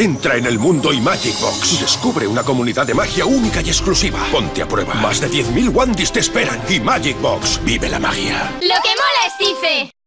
Entra en el mundo y Magic Box. Descubre una comunidad de magia única y exclusiva. Ponte a prueba. Más de 10.000 Wandis te esperan. Y Magic Box. Vive la magia. Lo que mola es